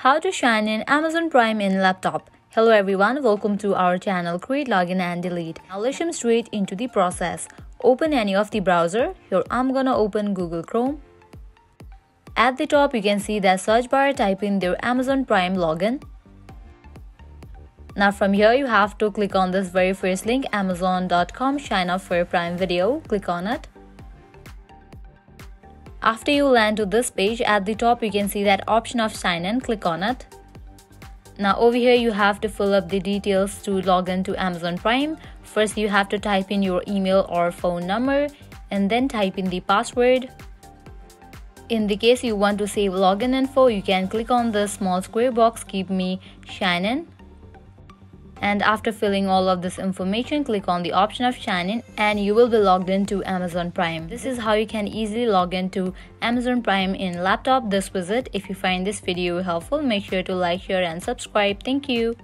How to shine in Amazon Prime in laptop. Hello everyone, welcome to our channel Create Login and Delete. Now let's jump straight into the process. Open any of the browser. Here I'm gonna open Google Chrome. At the top you can see that search bar type in their Amazon Prime login. Now from here you have to click on this very first link amazon.com shine up for a prime video. Click on it. After you land to this page, at the top you can see that option of sign in, click on it. Now over here you have to fill up the details to log in to Amazon Prime. First you have to type in your email or phone number and then type in the password. In the case you want to save login info, you can click on the small square box keep me shine in and after filling all of this information click on the option of sign and you will be logged into Amazon Prime. This is how you can easily log into Amazon Prime in laptop. This was it. If you find this video helpful make sure to like, share and subscribe. Thank you.